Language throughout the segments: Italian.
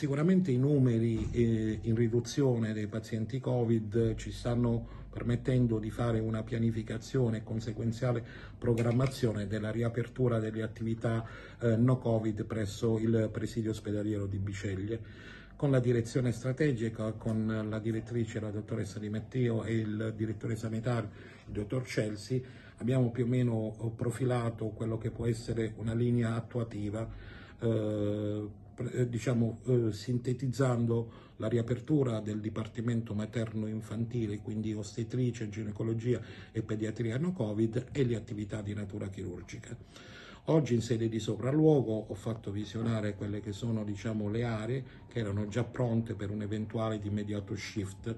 Sicuramente i numeri eh, in riduzione dei pazienti Covid ci stanno permettendo di fare una pianificazione e conseguenziale programmazione della riapertura delle attività eh, no Covid presso il presidio ospedaliero di Biceglie. Con la direzione strategica, con la direttrice, la dottoressa Di Matteo e il direttore sanitario, il dottor Celsi, abbiamo più o meno profilato quello che può essere una linea attuativa eh, eh, diciamo, eh, sintetizzando la riapertura del Dipartimento Materno-Infantile, quindi ostetrice, ginecologia e pediatria no Covid e le attività di natura chirurgica. Oggi in sede di sopralluogo ho fatto visionare quelle che sono diciamo, le aree che erano già pronte per un eventuale di immediato shift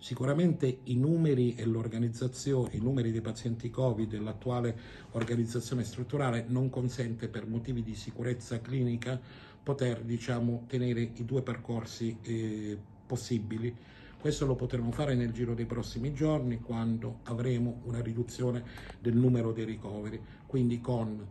Sicuramente i numeri e l'organizzazione, i numeri dei pazienti Covid e l'attuale organizzazione strutturale non consente per motivi di sicurezza clinica poter diciamo, tenere i due percorsi eh, possibili. Questo lo potremo fare nel giro dei prossimi giorni quando avremo una riduzione del numero dei ricoveri, quindi con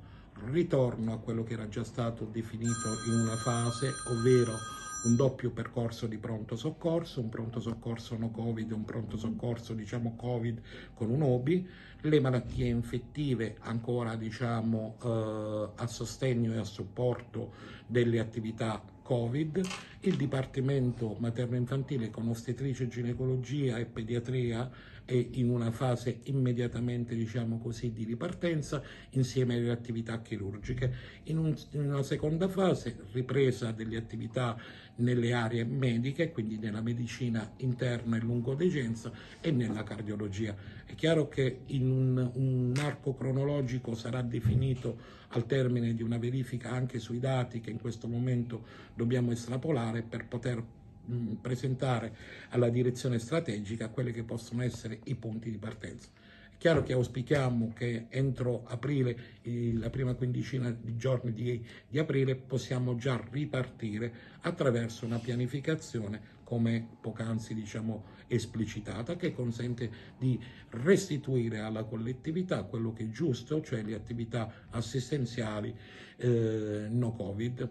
ritorno a quello che era già stato definito in una fase, ovvero un doppio percorso di pronto soccorso, un pronto soccorso no Covid, un pronto soccorso diciamo Covid con un OBI, le malattie infettive ancora diciamo eh, a sostegno e a supporto delle attività Covid, il Dipartimento materno-infantile con ostetrice, ginecologia e pediatria è in una fase immediatamente, diciamo così, di ripartenza insieme alle attività chirurgiche. In, un, in una seconda fase, ripresa delle attività nelle aree mediche, quindi nella medicina interna e lungodegenza e nella cardiologia. È chiaro che in un, un arco cronologico sarà definito al termine di una verifica anche sui dati che in questo momento dobbiamo estrapolare per poter mh, presentare alla direzione strategica quelli che possono essere i punti di partenza. È chiaro che auspichiamo che entro aprile, la prima quindicina di giorni di, di aprile, possiamo già ripartire attraverso una pianificazione come poc'anzi diciamo esplicitata, che consente di restituire alla collettività quello che è giusto, cioè le attività assistenziali eh, no Covid.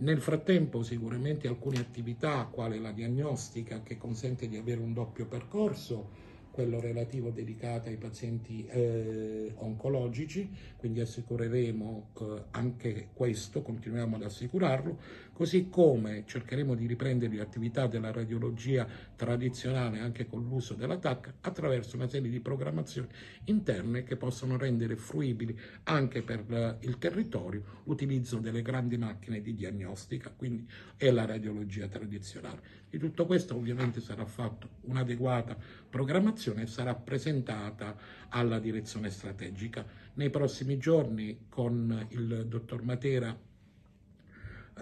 Nel frattempo sicuramente alcune attività, quale la diagnostica, che consente di avere un doppio percorso, quello relativo dedicato ai pazienti eh, oncologici, quindi assicureremo eh, anche questo, continuiamo ad assicurarlo, così come cercheremo di riprendere le attività della radiologia tradizionale anche con l'uso della TAC attraverso una serie di programmazioni interne che possono rendere fruibili anche per eh, il territorio l'utilizzo delle grandi macchine di diagnostica, quindi è la radiologia tradizionale. Di tutto questo ovviamente sarà fatta un'adeguata programmazione e sarà presentata alla direzione strategica. Nei prossimi giorni con il dottor Matera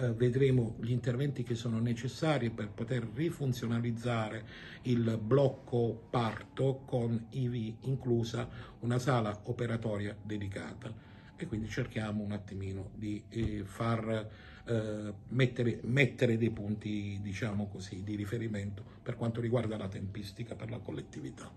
eh, vedremo gli interventi che sono necessari per poter rifunzionalizzare il blocco parto con ivi inclusa una sala operatoria dedicata e quindi cerchiamo un attimino di eh, far eh, mettere, mettere, dei punti diciamo così, di riferimento per quanto riguarda la tempistica per la collettività.